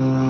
Uh...